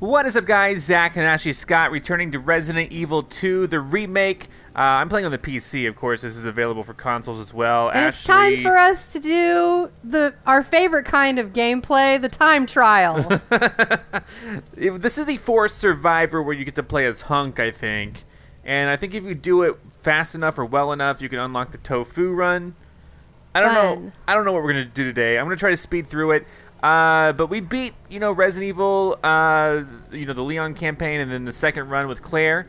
What is up, guys? Zack and Ashley Scott returning to Resident Evil 2, the remake. Uh, I'm playing on the PC, of course. This is available for consoles as well. And it's time for us to do the our favorite kind of gameplay, the time trial. this is the 4th Survivor where you get to play as Hunk, I think. And I think if you do it fast enough or well enough, you can unlock the Tofu run. I don't Fun. know. I don't know what we're gonna do today. I'm gonna try to speed through it. Uh, but we beat, you know, Resident Evil, uh, you know, the Leon campaign, and then the second run with Claire.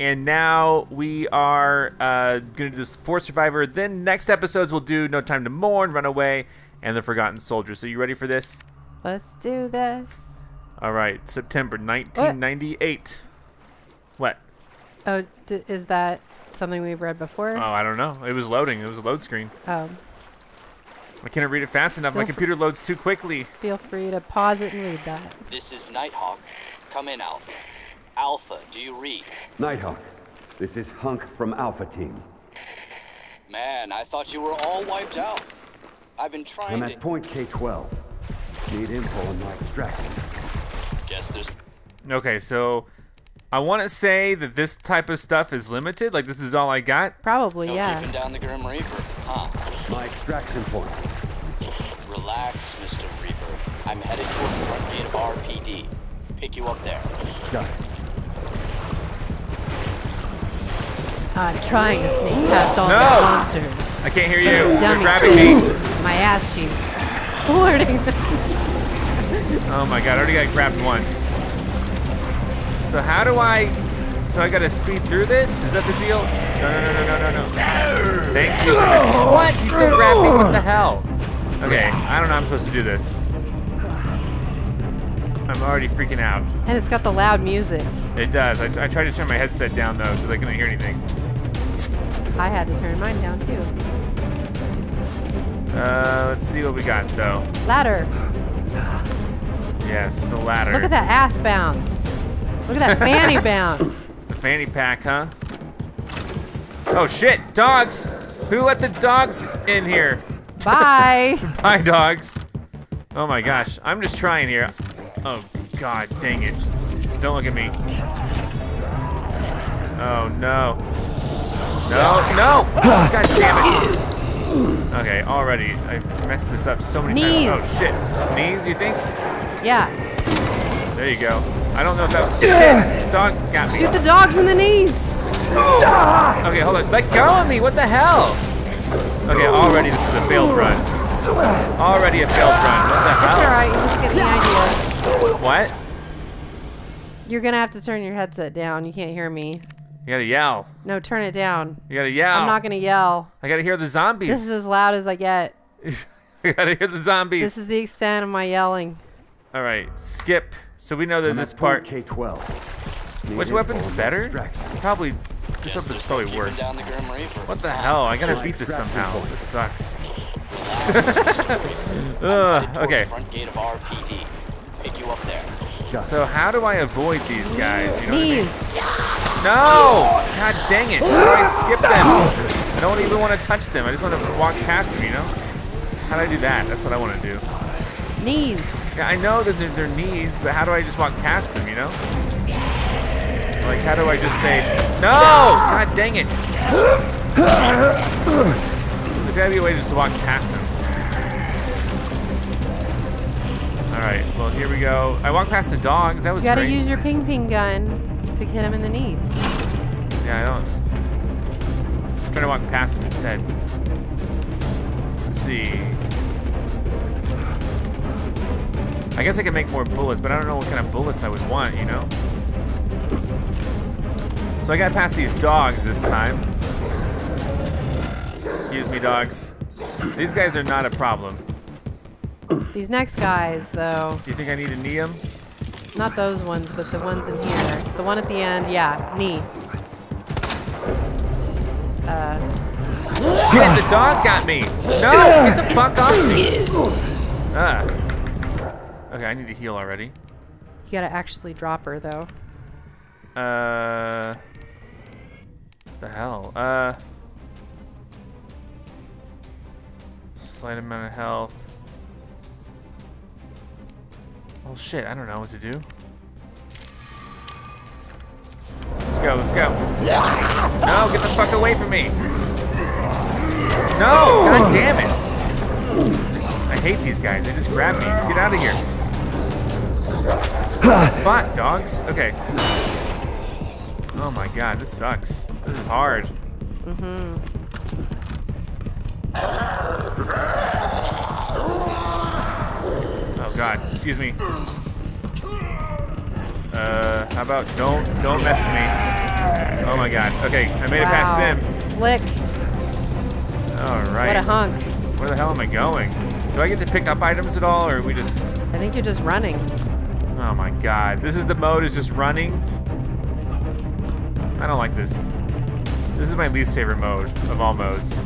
And now we are uh, gonna do this 4th Survivor. Then next episodes we'll do No Time to Mourn, Runaway, and The Forgotten Soldier. So you ready for this? Let's do this. All right, September 1998. What? Oh, d- is that something we've read before? Oh, I don't know. It was loading. It was a load screen. Oh, I can't read it fast enough. My Feel fr- computer loads too quickly. feel free to pause it and read that. This is Nighthawk. Come in, Alpha. Alpha, do you read? Nighthawk, this is Hunk from Alpha Team. Man, I thought you were all wiped out. I've been trying I'm to. at point K-12. Need info on my extraction. Guess there's. Okay, so I want to say that this type of stuff is limited. Like this is all I got. Probably, No yeah. keeping down the Grim Reaper, huh? My extraction point. Relax, Mr. Reaper. I'm headed toward the front gate of RPD. Pick you up there. Got it. I'm trying to sneak past all No! the monsters. I can't hear you. You're grabbing me. My ass cheeks. Hoarding them. Oh my god, I already got grabbed once. So how do I? So I gotta speed through this? Is that the deal? No, no, no, no, no, no, no. Thank you for this. What? He still grabbed me. What the hell? Okay, I don't know. I'm supposed to do this. I'm already freaking out. And it's got the loud music. It does. I, I tried to turn my headset down though because I couldn't hear anything. I had to turn mine down too. Uh, let's see what we got though. Ladder. Yes, the ladder. Look at that ass bounce. Look at that fanny bounce. It's the fanny pack, huh? Oh shit, dogs! Who let the dogs in here? Bye. Bye, dogs. Oh my gosh, I'm just trying here. Oh god, dang it. Don't look at me. Oh no. No, no! God damn it. Okay, already. I messed this up so many Knees. times. Oh shit. Knees, you think? Yeah. There you go. I don't know if that was shit. Dog got me. Shoot the dogs in the knees. Okay, hold on. Let go of me. What the hell? Okay, already this is a failed run. Already a failed run. What the It's hell? alright, you just get the idea. What? You're gonna have to turn your headset down. You can't hear me. You gotta yell. No, turn it down. You gotta yell. I'm not gonna yell. I gotta hear the zombies. This is as loud as I get. I gotta hear the zombies. This is the extent of my yelling. All right, skip. So we know that I'm this part. K-12. Which weapon's better? Probably. This Guess weapon's probably worse. down the Grim Reaper. What the hell? I gotta beat this somehow. point. This sucks. I'm Ugh, okay. front gate of RPD. Pick you up there. So how do I avoid these guys? You know what I mean? Knees. No! God dang it! How do I skip them? I don't even want to touch them. I just want to walk past them, you know? How do I do that? That's what I want to do. Knees. Yeah, I know that they're their knees, but how do I just walk past them, you know? Like, how do I just say, no! God dang it! There's gotta be a way just to walk past them. Alright, well, here we go. I walked past the dogs. That was You gotta great. use your ping ping gun to hit him in the knees. Yeah, I don't. I'm trying to walk past him instead. Let's see. I guess I can make more bullets, but I don't know what kind of bullets I would want, you know? So I got past these dogs this time. Excuse me, dogs. These guys are not a problem. These next guys, though, Do you think I need a knee 'em? not those ones, but the ones in here. The one at the end, yeah, knee. Uh, Shit, the dog got me! No! Get the fuck off me! Ah. Okay, I need to heal already. you gotta actually drop her, though. Uh, the hell? Uh, slight amount of health. Oh shit, I don't know what to do. Let's go, let's go. No, get the fuck away from me. No, god damn it. I hate these guys. They just grab me. Get out of here. Fuck, dogs. Okay. Oh my god, this sucks. This is hard. Oh god, excuse me. Uh, how about don't don't mess with me? Oh my god. Okay, I made it past them. Slick. All right. What a hunk. Where the hell am I going? Do I get to pick up items at all, or are we just? I think you're just running. Oh my god, this is the mode is just running. I don't like this. This is my least favorite mode of all modes.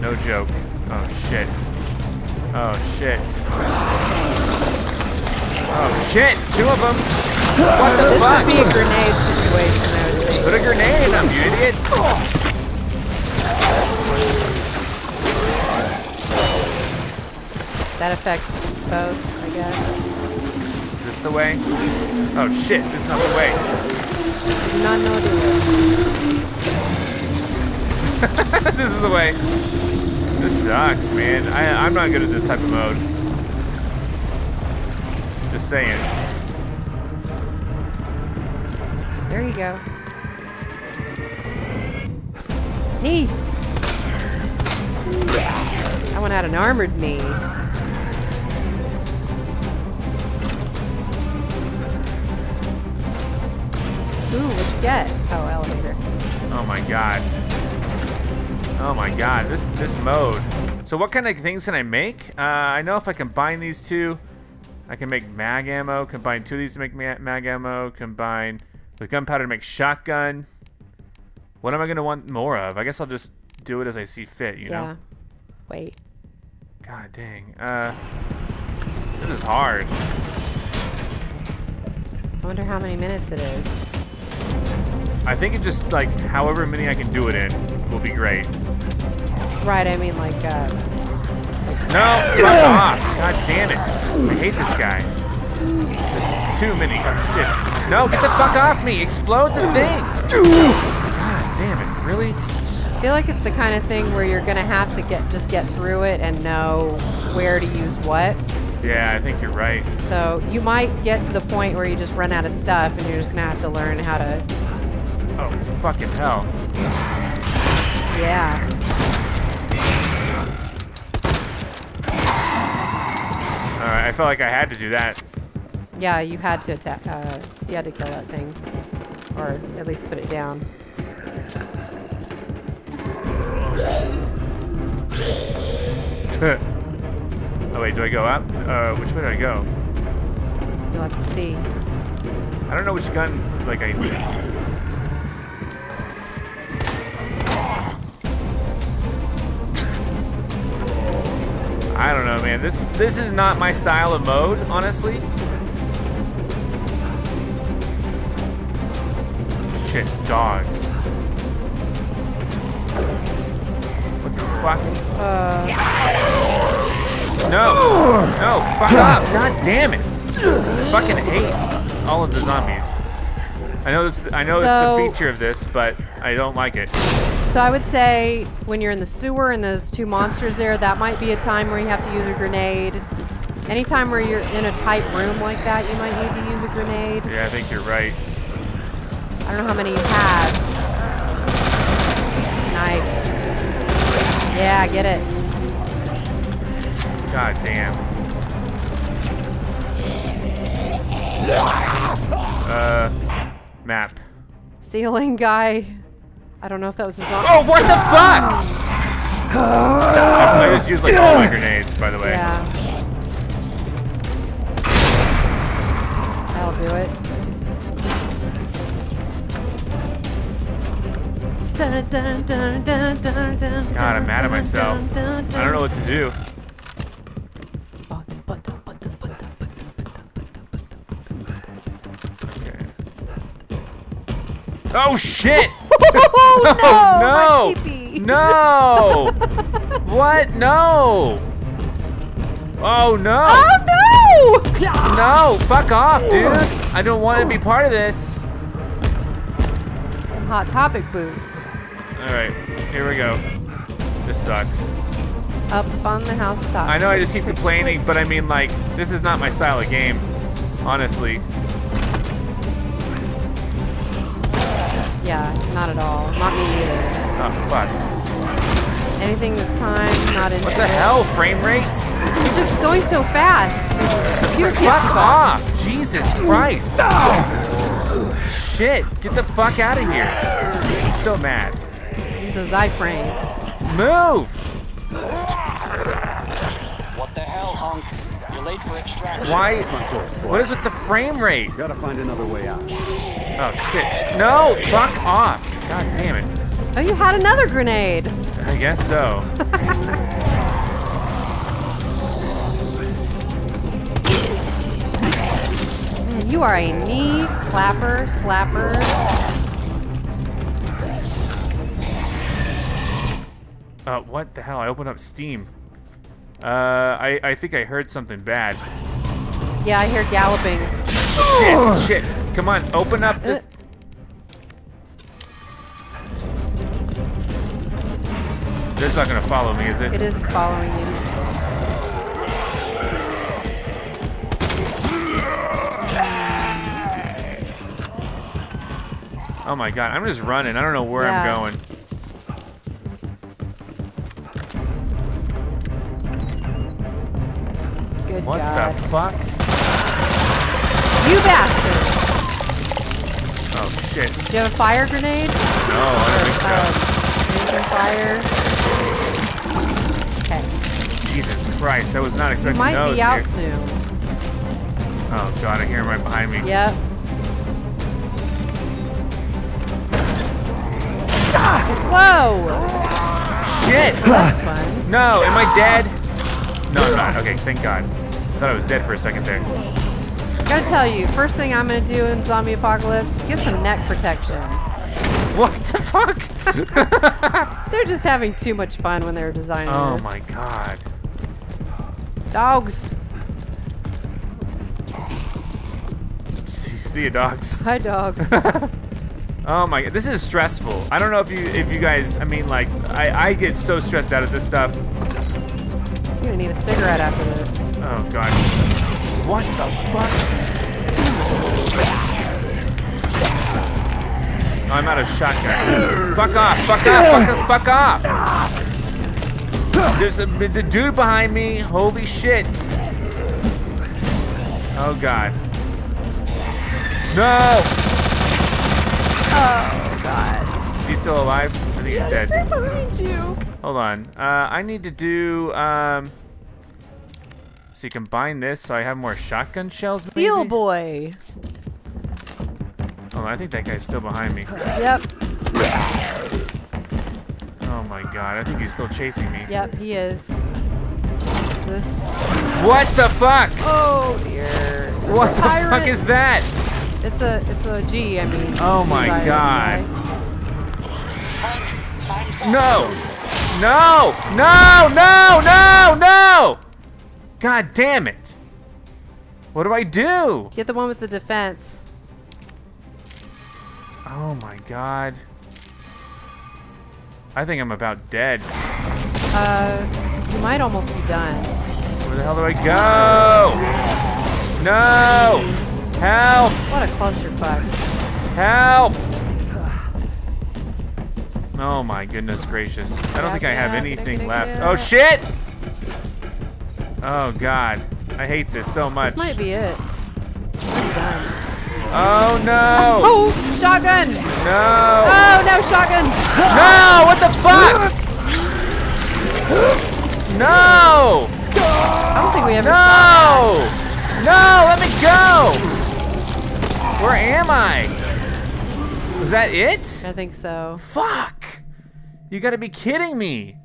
No joke. Oh shit. Oh shit. Oh shit! Two of them. What the This fuck? would be a grenade situation, I would think. Put a grenade in them, you idiot! That affects both, I guess. This the way? Oh shit! This is not the way. Do not know the this is the way. This sucks, man. I, I'm not good at this type of mode. Just saying. There you go. Knee. That one had an armored knee. Ooh, what'd you get? Oh, elevator. Oh my god. Oh my god. This this mode. So what kind of things can I make? Uh, I know if I combine these two, I can make mag ammo. Combine two of these to make mag ammo. Combine with gunpowder to make shotgun. What am I gonna want more of? I guess I'll just do it as I see fit. You yeah. know. Wait. God dang. Uh, this is hard. I wonder how many minutes it is. I think it just like however many I can do it in will be great. Right, I mean like, uh, No, fuck off! God damn it! I hate this guy. This is too many. Oh shit! No, get the fuck off me! Explode the thing! God damn it! Really? I feel like it's the kind of thing where you're gonna have to get just get through it and know where to use what. Yeah, I think you're right. So you might get to the point where you just run out of stuff and you're just gonna have to learn how to, fucking hell! yeah. All right, I felt like I had to do that. Yeah, you had to attack, uh, you had to kill that thing. Or at least put it down. oh wait, do I go up? Uh, which way do I go? You'll have to see. I don't know which gun. Like I. I don't know, man. This this is not my style of mode, honestly. Shit, dogs. What the fuck? Uh, No! No! Fuck off! God damn it! I fucking hate all of the zombies. I know this. I know it's So- the feature of this, but I don't like it. So I would say when you're in the sewer and there's two monsters there, that might be a time where you have to use a grenade. Anytime where you're in a tight room like that, you might need to use a grenade. Yeah, I think you're right. I don't know how many you have. Nice. Yeah, get it. God damn. Uh, map. Ceiling guy. I don't know if that was a zombie. Oh, what the fuck! I just used like all my grenades, by the way. Yeah. That'll do it. God, God, I'm mad at myself. I don't know what to do. Okay. Oh shit! Oh, no! Oh, no! what? No! Oh no! Oh no! No! Fuck off, dude! I don't want to be part of this. Hot Topic boots. All right, here we go. This sucks. Up on the housetop. I know I just keep complaining, but I mean, like, this is not my style of game, honestly. Yeah, not at all. Not me either. Oh, fuck. Anything that's time, not into What the hell? Frame rates? You're just going so fast. The computer can't Fuck keep up. off! Jesus Christ! Shit! Get the fuck out of here! I'm so mad. Use those iframes. Move! What the hell, hunk? You're late for extraction. Why? What is with the frame rate? Gotta find another way out. Oh shit! No! Fuck off! God damn it! Oh, you had another grenade. I guess so. Man, you are a knee clapper, slapper. Uh, what the hell? I opened up Steam. Uh, I, I think I heard something bad. Yeah, I hear galloping. Shit, shit. Come on, open up the... Uh. That's not gonna follow me, is it? It is following you. Oh my god, I'm just running. I don't know where Yeah. I'm going. What God. the fuck? You bastard! Oh shit. Do you have a fire grenade? No, I don't think Um, engine fire. Okay. Jesus Christ, I was not expecting You might those be out here. soon. Oh god, I hear him right behind me. Yep. Whoa! Shit! That's fun. No, am I dead? No, I'm not. Okay, thank God. I thought I was dead for a second there. Gotta tell you, first thing I'm gonna do in zombie apocalypse, get some neck protection. What the fuck? They're just having too much fun when they're designing oh this. my God. Dogs. See, you, dogs. Hi, dogs. Oh my God, this is stressful. I don't know if you if you guys. I mean, like, I I get so stressed out at this stuff. You're gonna need a cigarette after this. Oh God. What the fuck? Oh, I'm out of shotgun. fuck off! Fuck off! Fuck, fuck off! There's a the dude behind me. Holy shit! Oh God. No! Oh, God. Is he still alive? I think he's dead. right behind you. Hold on. Uh, I need to do. Um, so you combine this so I have more shotgun shells. Steel maybe? boy. Oh. I think that guy's still behind me. Yep. Oh my god. I think he's still chasing me. Yep, he is. What's this? What the fuck? Oh dear. What the fuck is that? It's a it's a G, I mean. Oh my virus, God. right? Hunk, time's up. No! No! No! No! No! No! God damn it! What do I do? Get the one with the defense. Oh my god. I think I'm about dead. Uh, you might almost be done. Where the hell do I go? No! Help! What a clusterfuck. Help! Oh my goodness gracious. I don't think I have anything left. Oh shit! Oh god. I hate this so much. This might be it. Oh no! Oh, shotgun! No! Oh no, shotgun! No! What the fuck? No! I don't think we ever No! No! Let me go! Where am I? Was that it? I think so. Fuck! You gotta be kidding me!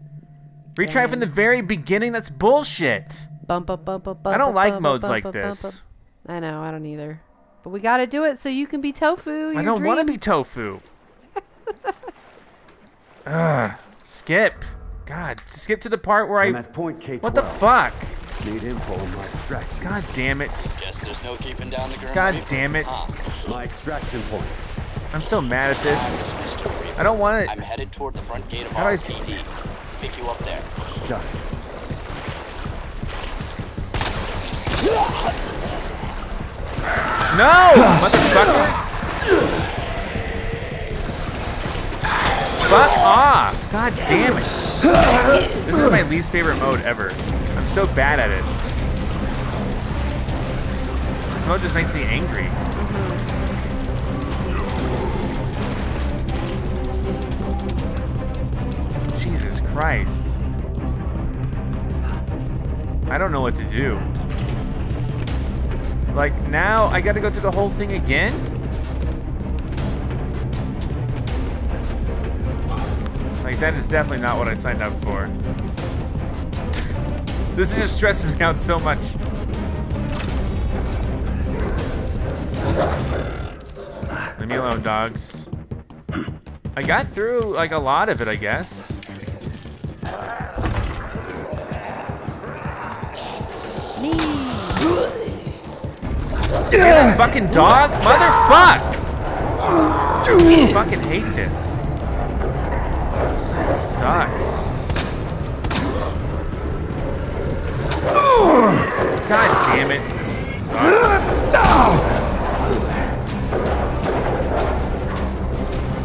Retry from the very beginning? That's bullshit! Bump up, bump up, bump I don't up, like bump up, modes bump like up, bump this. up. I know, I don't either. But we gotta do it so you can be tofu. I don't want to be tofu. Ugh. Skip. God, skip to the part where I'm I. at point K12. What the fuck? Need info on my extraction. God damn it. Guess there's no keeping down the Grim God damn it. My extraction point. I'm so mad at this. Relax, Mr. Reaper. I don't want it. I'm headed toward the front gate of How do I s- RPD. Pick you up there. Got it. No, motherfucker. Fuck off. God damn it. This is my least favorite mode ever. I'm so bad at it. This mode just makes me angry. Jesus Christ. I don't know what to do. Like, now I gotta go through the whole thing again? Like, that is definitely not what I signed up for. this just stresses me out so much. Leave me alone, dogs. I got through, like, a lot of it, I guess. It, fucking dog! Motherfuck! I fucking hate this. This sucks. God damn it, this sucks.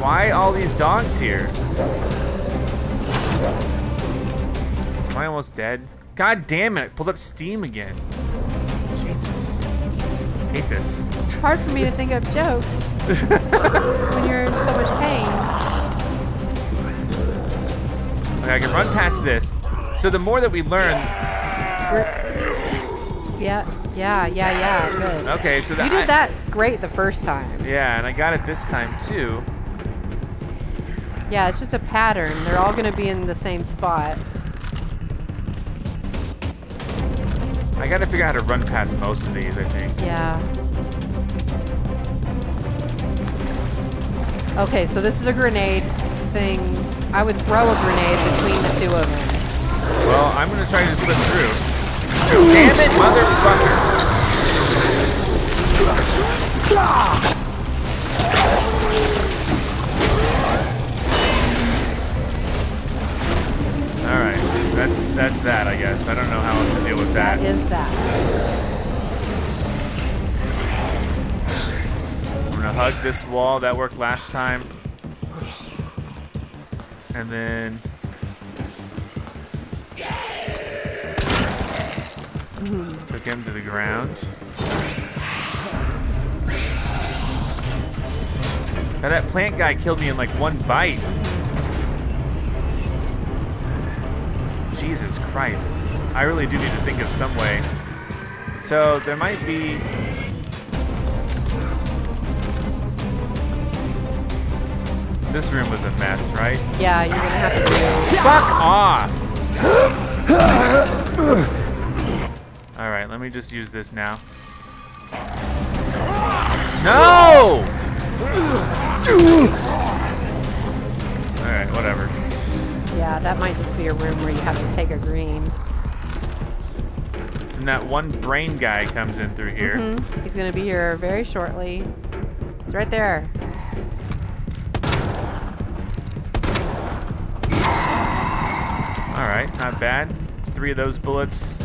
Why all these dogs here? Am I almost dead? God damn it, I pulled up Steam again. Jesus. This. It's hard for me to think of jokes when you're in so much pain. Okay, I can run past this. So the more that we learn, Yeah, yeah, yeah, yeah. Good. okay, so that You did that great the first time. Yeah, and I got it this time too. Yeah, it's just a pattern. They're all gonna be in the same spot. I gotta figure out how to run past most of these. I think. Yeah. Okay, so this is a grenade thing. I would throw a grenade between the two of them. Well, I'm gonna try to slip through. Damn it, motherfucker! All right, that's that's that. I guess I don't know how else to deal with that. That is that. I'm gonna hug this wall that worked last time. And then. Took him to the ground. Now that plant guy killed me in like one bite. Jesus Christ. I really do need to think of some way. So there might be This room was a mess, right? Yeah, you're gonna have to do. Fuck off! Alright, let me just use this now. No! Yeah, that might just be a room where you have to take a green. And that one brain guy comes in through here. Mhm. He's gonna be here very shortly. He's right there. Alright, not bad. Three of those bullets.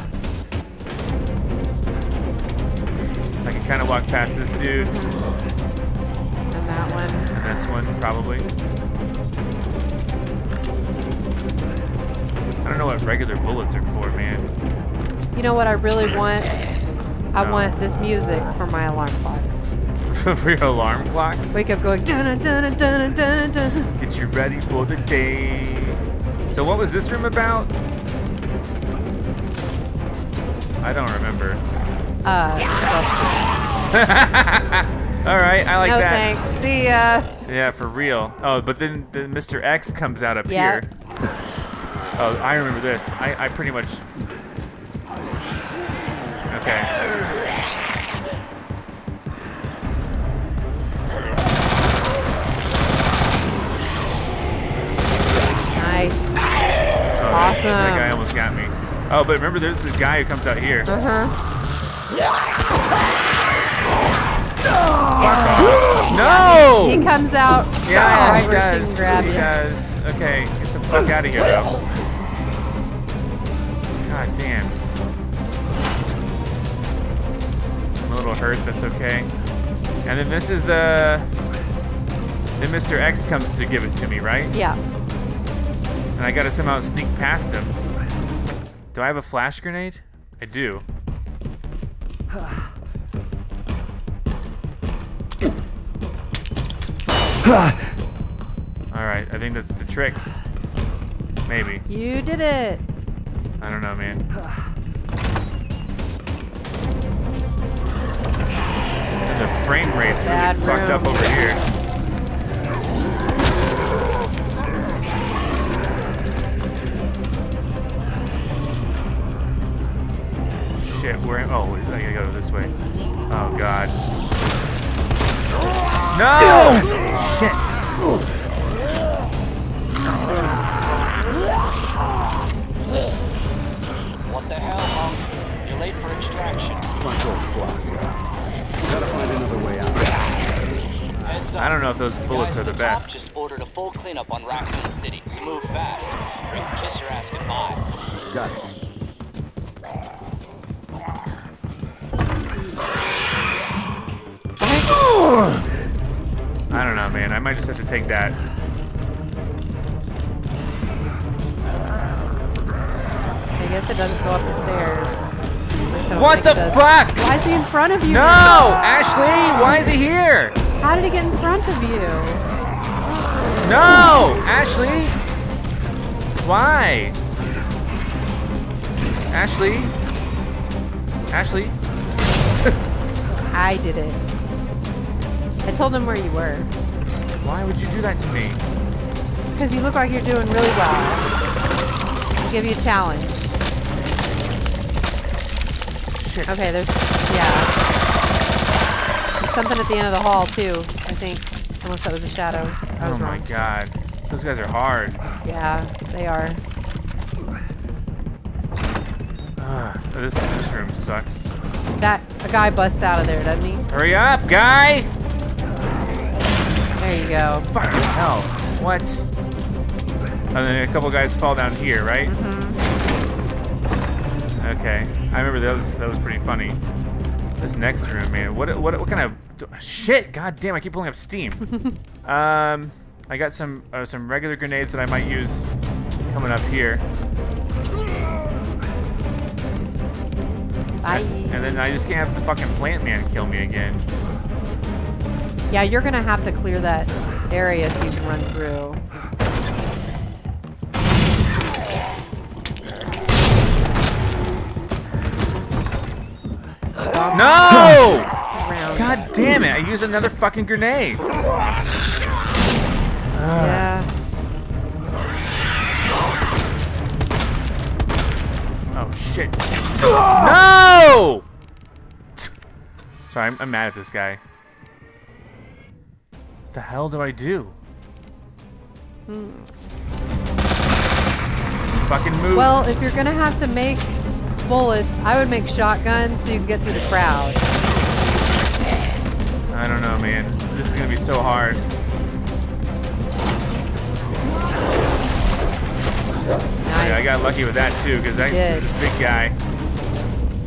I can kind of walk past this dude. And that one. And this one, probably. I don't know what regular bullets are for, man. You know what I really want? I No. want this music for my alarm clock. for your alarm clock. Wake up going dun dun dun dun dun dun. Get you ready for the day. So what was this room about? I don't remember. Uh, All right, I like no that. thanks. See ya. Yeah, for real. Oh, but then, then Mr. X comes out up Yeah. here. Oh, I remember this. I, I pretty much. Okay. Nice. Oh, that- That guy almost got me. Oh, but remember, there's the guy who comes out here. Uh huh. Fuck off. No! He comes out yeah, right he does. he you. does. Okay, get the fuck out of here, though. God damn. I'm a little hurt, that's okay. And then this is the... Then Mr. X comes to give it to me, right? Yeah. And I gotta somehow sneak past him. Do I have a flash grenade? I do. Alright, I think that's the trick. Maybe. You did it. I don't know, man. And the frame rate's really Bad fucked up over here. Shit, where am Oh, is- oh, I gotta go this way. Oh, God. No! Shit! You're late for. Front door blocked. Gotta find another way out. Heads up. I don't know if those bullets at are the the best. just ordered a full cleanup on Raccoon City, so move fast. Or you can kiss your ass goodbye. Got it. I don't know, man. I might just have to take that. I guess it doesn't go up the stairs. At least I don't What the fuck? Why is he in front of you? No! Ashley! Why is he here? How did he get in front of you? No! Ashley! Why? Ashley? Ashley? I did it. I told him where you were. Why would you do that to me? Because you look like you're doing really well. I'll give you a challenge. Shit. Okay, there's, yeah. There's something at the end of the hall, too, I think. Unless that was a shadow. I Oh was my wrong. god. Those guys are hard. Yeah, they are. Ugh, this, this room sucks. That, a guy busts out of there, doesn't he? Hurry up, guy! There you go. Fucking hell. What? And then a couple guys fall down here, right? Mm-hmm. Okay. I remember that was that was pretty funny. This next room, man. What what what kind of shit? God damn! I keep pulling up Steam. um, I got some uh, some regular grenades that I might use coming up here, Bye. and then I just can't have the fucking plant man kill me again. Yeah, you're gonna have to clear that area so you can run through. No! God damn it! I used another fucking grenade. Yeah. Oh shit! No! Sorry, I'm, I'm mad at this guy. What the hell do I do? Hmm. Fucking move. Well, if you're gonna have to make bullets, I would make shotguns so you can get through the crowd. I don't know, man. This is gonna be so hard. Nice. Yeah, I got lucky with that too, because that was a big guy.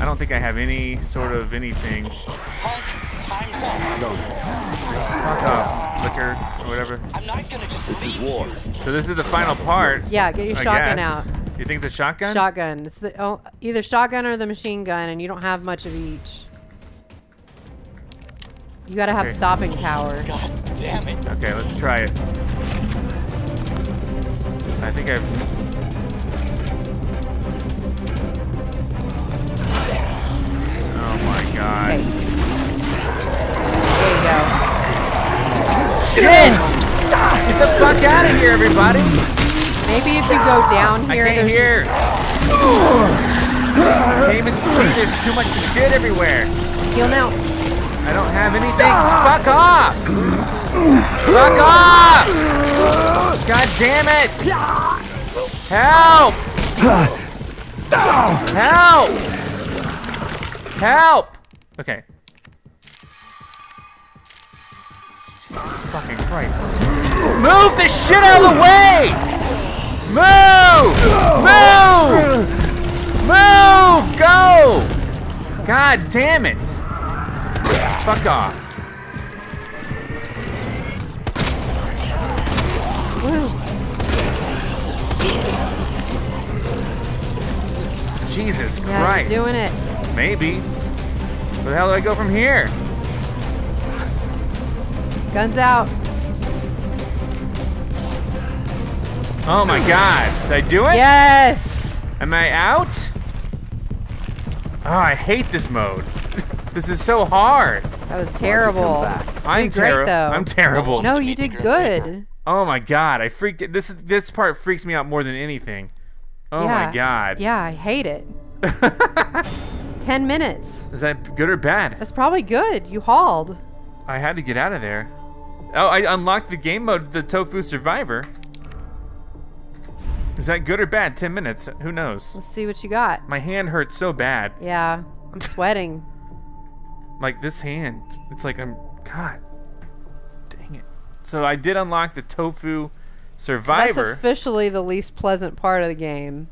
I don't think I have any sort of anything. Time's up. Fuck off, liquor or whatever. I'm not gonna just leave War. So this is the final part. Yeah, get your I shotgun guess. out. You think the shotgun? Shotgun. It's the, oh, either shotgun or the machine gun, and you don't have much of each. You gotta have stopping power. God damn it. Okay, let's try it. I think I've. Oh my Okay. god. There you go. Shit! Get the fuck out of here, everybody! Maybe if you go down here. I here, can't there's hear. I can't even see. There's too much shit everywhere. heal now. I don't have anything. Fuck off! Fuck off! God damn it! Help! Help! Help! Okay. Jesus fucking Christ. Move the shit out of the way! Move! Move! Move! Go! God damn it! Fuck off. Woo. Jesus Yeah, Christ. you're doing it. Maybe. Where the hell do I go from here? Guns out. Oh my god. Did I do it? Yes. Am I out? Oh, I hate this mode. this is so hard. That was terrible. I'm did great, though. I'm terrible. No, you did good. Oh my god, I freaked this is this part freaks me out more than anything. Oh yeah. my god. Yeah, I hate it. Ten minutes. Is that good or bad? That's probably good. You hauled. I had to get out of there. Oh, I unlocked the game mode, the Tofu Survivor. Is that good or bad? 10 minutes. Who knows? Let's see what you got. My hand hurts so bad. Yeah, I'm sweating. Like this hand. It's like I'm God. Dang it. So I did unlock the Tofu survivor. That's officially the least pleasant part of the game.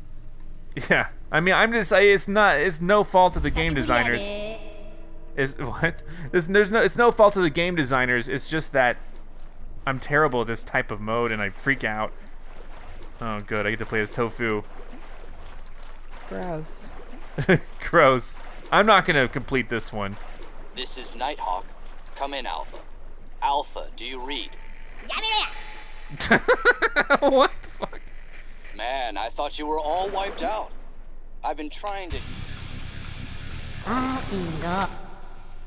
Yeah. I mean, I'm just I, it's not it's no fault of the game designers. Is what? It's, there's no it's no fault of the game designers. It's just that I'm terrible at this type of mode and I freak out. Oh, good. I get to play as Tofu. Gross. Gross. I'm not gonna complete this one. This is Nighthawk. Come in, Alpha. Alpha, do you read? what the fuck? Man, I thought you were all wiped out. I've been trying to.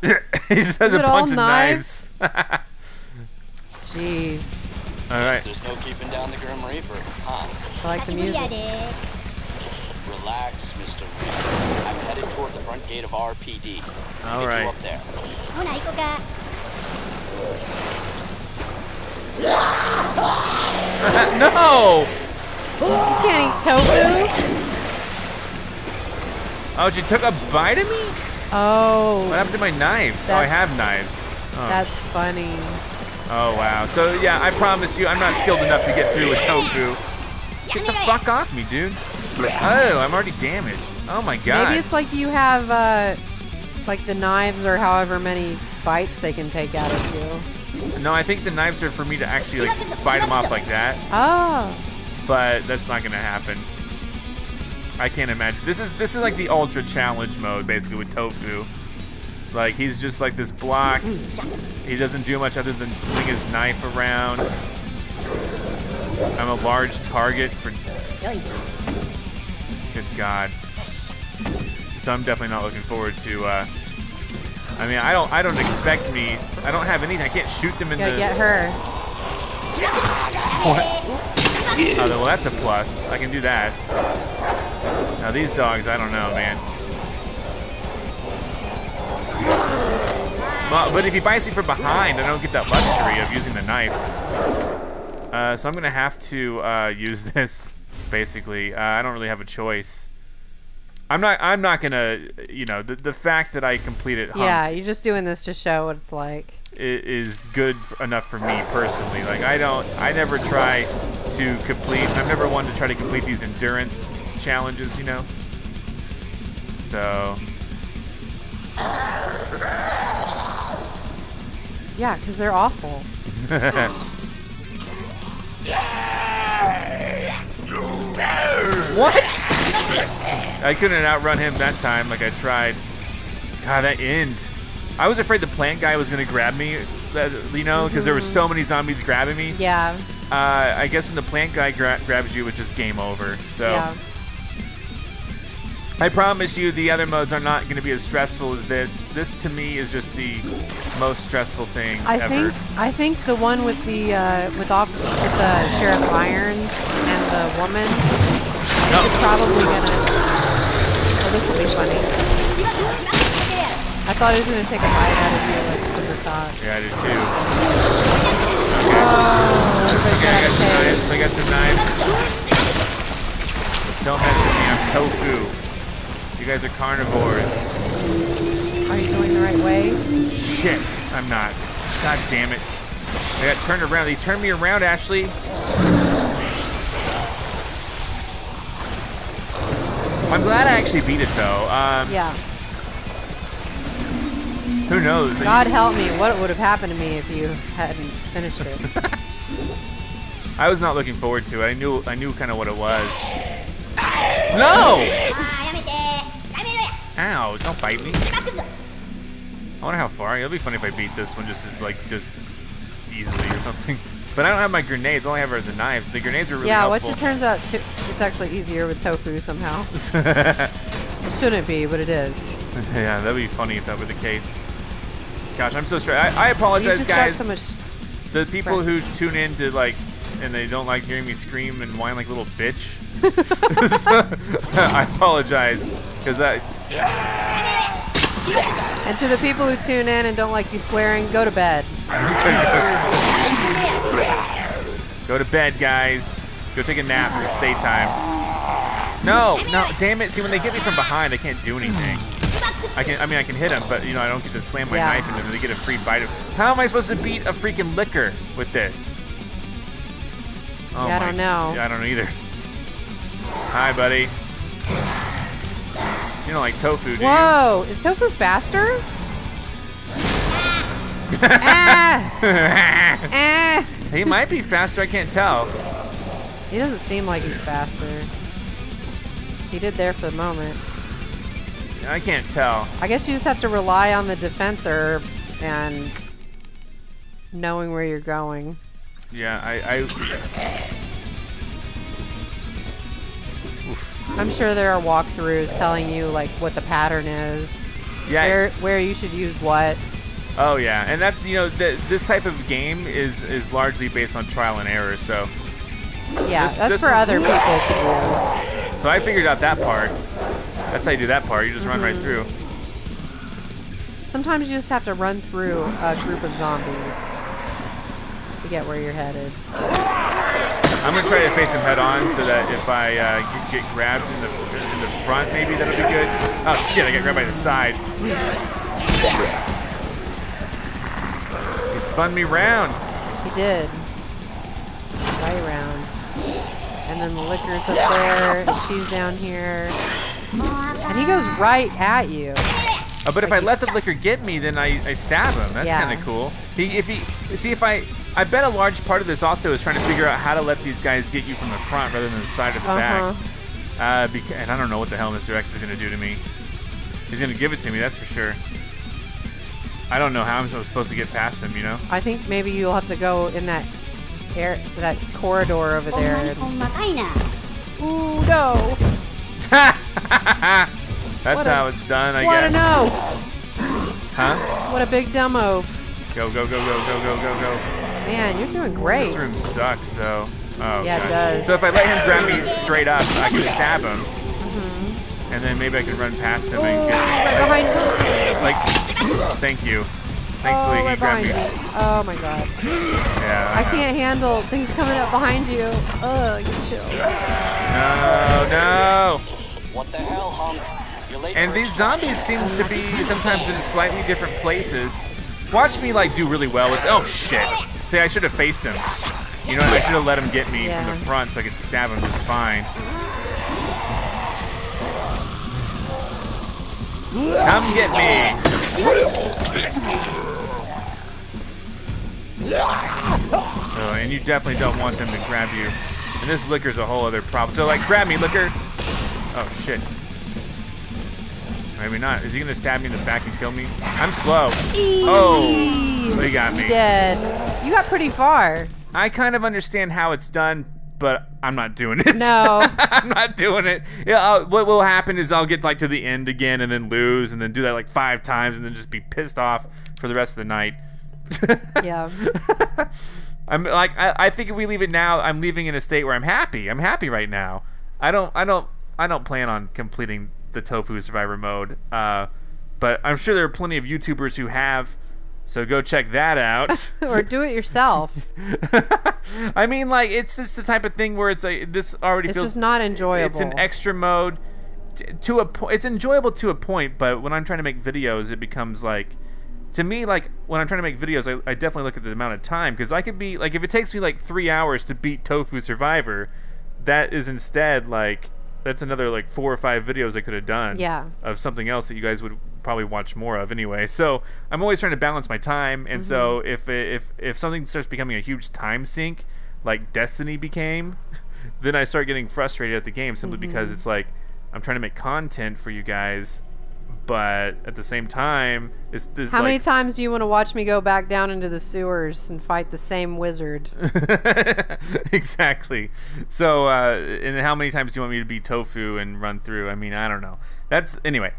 he just has Is a it all bunch of knives. Jeez. Alright. There's no keeping down the Grim Reaper, huh? I like the music. Relax, Mr. Reaper. I'm headed toward the front gate of RPD. Alright. up there. no! You can't eat tofu? Oh, she took a bite of me? Oh. What happened to my knives? Oh, I have knives. Oh. That's funny oh, wow. So, yeah, I promise you, I'm not skilled enough to get through with tofu. Get the fuck off me, dude. Oh, I'm already damaged. Oh my god. Maybe it's like you have, uh, like the knives or however many bites they can take out of you. No, I think the knives are for me to actually like fight them off like that, Oh, but that's not gonna happen. I can't imagine. This is this is like the ultra challenge mode basically with Tofu. Like he's just like this block. He doesn't do much other than swing his knife around. I'm a large target for. Good God. So I'm definitely not looking forward to. Uh, I mean, I don't. I don't expect me. I don't have anything. I can't shoot them in gotta the. get her. Oh, well, that's a plus. I can do that. Now these dogs, I don't know, man. Well, but if he bites me from behind, I don't get that luxury of using the knife. Uh, so I'm gonna have to uh, use this, basically. Uh, I don't really have a choice. I'm not. I'm not gonna. You know, the the fact that I completed Yeah, you're just doing this to show what it's like. i- is good enough for me personally. Like I don't, I never try to complete. I've never wanted to try to complete these endurance challenges, you know. So Yeah, because they're awful. what? I couldn't outrun him that time, like I tried. God, that end. I was afraid the plant guy was gonna grab me, uh, you know, because there were so many zombies grabbing me. Yeah, Uh, I guess when the plant guy gra- grabs you, it's just game over. So. yeah. I promise you, the other modes are not going to be as stressful as this. This, to me, is just the most stressful thing I ever. think I think the one with the uh, with off with the Sheriff Irons and the woman No. is probably gonna. Oh, this will be funny. I thought he was gonna take a bite out of you like from the top. Yeah, I did too. Oh, Okay, I got some knives. I got some knives. Don't mess with me. I'm tofu. You guys are carnivores. Are you going the right way? Shit, I'm not. God damn it. I got turned around. They turned me around, Ashley. I'm glad I actually beat it though. Um, Yeah. Who knows? God help me. What would have happened to me if you hadn't finished it? I was not looking forward to it. I knew I knew kind of what it was. No! Ow! Don't bite me. I wonder how far. It'll be funny if I beat this one just as like just easily or something. But I don't have my grenades. All I have are the knives. The grenades are really yeah, which it turns out to, it's actually easier with tofu somehow. It shouldn't be, but it is. yeah, that'd be funny if that were the case. Gosh, I'm so stressed. I, I You apologize, just guys. got so much. the people Right. who tune in to like, and they don't like hearing me scream and whine like a little bitch. I apologize because I. And to the people who tune in and don't like you swearing, go to bed. Go to bed, guys. Go take a nap. It's daytime. No, no, damn it. See, when they get me from behind, I can't do anything. I can, I mean, I can hit them, but you know, I don't get to slam my Yeah. knife into them. They get a free bite of. How am I supposed to beat a freaking licker with this? Oh Yeah, I don't know. Yeah, I don't know either. Hi, buddy. You don't like tofu, do Whoa, is tofu faster? ah, ah. he might be faster. I can't tell. He doesn't seem like he's faster. He did there for the moment. I can't tell. I guess you just have to rely on the defense herbs and knowing where you're going. Yeah, I. I I'm sure there are walkthroughs telling you like what the pattern is, yeah. where where you should use what. Oh yeah, and that's you know th- this type of game is is largely based on trial and error. So Yeah, This- that's this for one- other people to so I figured out that part. That's how you do that part. You just run right Mm-hmm. through. Sometimes you just have to run through a group of zombies to get where you're headed. I'm gonna try to face him head on so that if I uh, get, get grabbed in the in the front, maybe that'll be good. Oh shit! I got grabbed by the side. He spun me round. He did. Right around. And then the licker's up there, and she's down here. And he goes right at you. Uh, but if I let the liquor get me, then I, I stab him. That's Yeah. kind of cool. He, if he, see if I, I bet a large part of this also is trying to figure out how to let these guys get you from the front rather than the side or the Uh-huh. back. Uh, beca- and I don't know what the hell Mr. X is gonna do to me. He's gonna give it to me, that's for sure. I don't know how I'm supposed to get past him, you know? I think maybe you'll have to go in that air, that corridor over there. And, ooh, no. That's What a- how it's done, I what guess. an oaf. Huh? What a big dumb oaf. Go, go, go, go, go, go, go, go. Man, you're doing great. This room sucks, though. Oh, Yeah, it does. So if I let him grab me straight up, I can stab him. Mm-hmm. And then maybe I can run past him Oh, and get, right behind you. like, thank you. Oh, Thankfully, he right grabbed behind me. you. Oh my god. Yeah. I can't handle things coming up behind you. Ugh, get chills. No, no. What the hell, hunk? You're late And these zombies seem to be sometimes in slightly different places. Watch me like do really well with. Oh shit! See, I should have faced him. You know, I should have let him get me from the front so I could stab him just fine. Come get me! Oh, and you definitely don't want them to grab you. And this licker's a whole other problem. So, like, grab me, liquor! Oh, shit. Maybe not. Is he gonna stab me in the back and kill me? I'm slow. Oh, he got me. You did. You got pretty far. I kind of understand how it's done, but I'm not doing it. No. I'm not doing it. Yeah, I'll- what will happen is I'll get like to the end again and then lose and then do that like five times and then just be pissed off for the rest of the night. Yeah. I'm like I, I think if we leave it now, I'm leaving in a state where I'm happy. I'm happy right now. I don't I don't I don't plan on completing the tofu survivor mode. Uh, but I'm sure there are plenty of YouTubers who have. So go check that out. or do it yourself. I mean, like it's just the type of thing where it's like this already It's feels just not enjoyable. it's an extra mode to a point. It's enjoyable to a point, but when I'm trying to make videos, it becomes like to me, like when I'm trying to make videos, I, I definitely look at the amount of time because I could be like, if it takes me like three hours to beat Tofu Survivor, that is instead like that's another like four or five videos I could have done. Yeah. Of something else that you guys would probably watch more of anyway. So I'm always trying to balance my time, and so Mm-hmm. if if if something starts becoming a huge time sink, like Destiny became, then I start getting frustrated at the game simply because Mm-hmm. it's like I'm trying to make content for you guys, but at the same time, it's this How like, many times do you want to watch me go back down into the sewers and fight the same wizard? exactly. So, uh, and how many times do you want me to be tofu and run through? I mean, I don't know. That's anyway.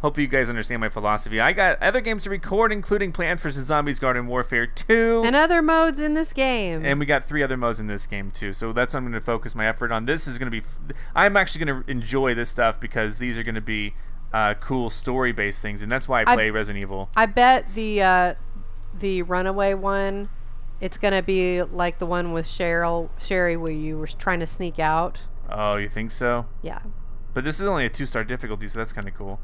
Hopefully, you guys understand my philosophy. I got other games to record, including Plants vs Zombies: Garden Warfare 2. and other modes in this game. And we got three other modes in this game too, so that's what I'm going to focus my effort on. This is going to be, f- I'm actually going to enjoy this stuff because these are going to be uh, cool story-based things, and that's why I I- play Resident Evil. I bet the uh, the runaway one, it's gonna be like the one with Cheryl Sherry where you were trying to sneak out. Oh, you think so? Yeah. But this is only a two-star difficulty, so that's kind of cool.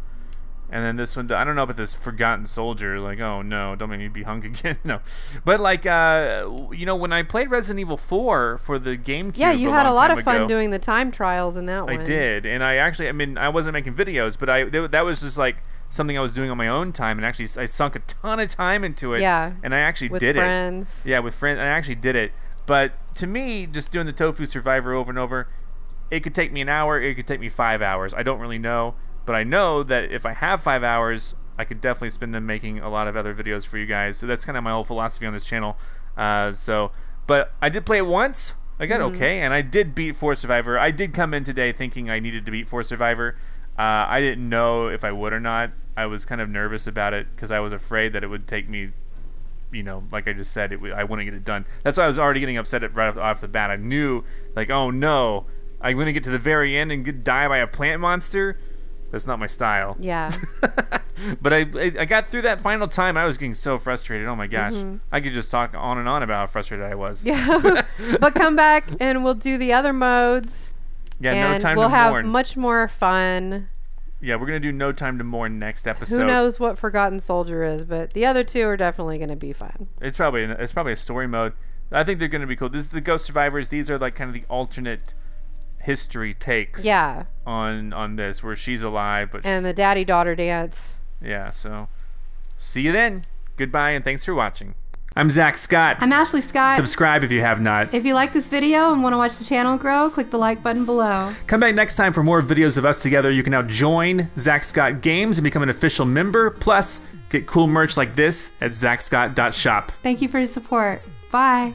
And then this one, I don't know about this Forgotten Soldier. Like, oh no, don't make me be Hunk again. no, but like, uh, you know, when I played Resident Evil 4 for the GameCube, Yeah, you a had a lot of fun ago, doing the time trials in that I one. I did, and I actually, I mean, I wasn't making videos, but I th- that was just like something I was doing on my own time, and actually, I sunk a ton of time into it. Yeah, and I actually With did friends. it. Yeah, with friends, I actually did it. But to me, just doing the Tofu Survivor over and over, it could take me an hour. It could take me five hours. I don't really know, but I know that if I have five hours, I could definitely spend them making a lot of other videos for you guys. So that's kind of my whole philosophy on this channel. Uh, so, but I did play it once. I got okay, and I did beat 4th Survivor. I did come in today thinking I needed to beat 4th Survivor. Uh, I didn't know if I would or not. I was kind of nervous about it because I was afraid that it would take me you know, like I just said, it, w- I wouldn't get it done. That's why I was already getting upset at right off, off the bat. I knew, like, oh no, I'm gonna get to the very end and get, die by a plant monster. That's not my style. Yeah. But I, I, got through that final time. I was getting so frustrated. Oh my gosh, I could just talk on and on about how frustrated I was. Mm-hmm. yeah. but come back and we'll do the other modes. Yeah, and no time we'll to have mourn. much more fun. yeah, we're gonna do no time to mourn next episode. Who knows what Forgotten Soldier is, but the other two are definitely going to be fun. It's probably an, it's probably a story mode. I think they're gonna be cool. This is the Ghost Survivors. These are like kind of the alternate history takes. Yeah. On on this, where she's alive, but And the daddy daughter dance. yeah. So, see you then. Goodbye, and thanks for watching. I'm Zack Scott. I'm Ashley Scott. Subscribe if you have not. if you like this video and want to watch the channel grow, click the like button below. Come back next time for more videos of us together. You can now join Zack Scott Games and become an official member. Plus, get cool merch like this at zackscott.shop. Thank you for your support. Bye.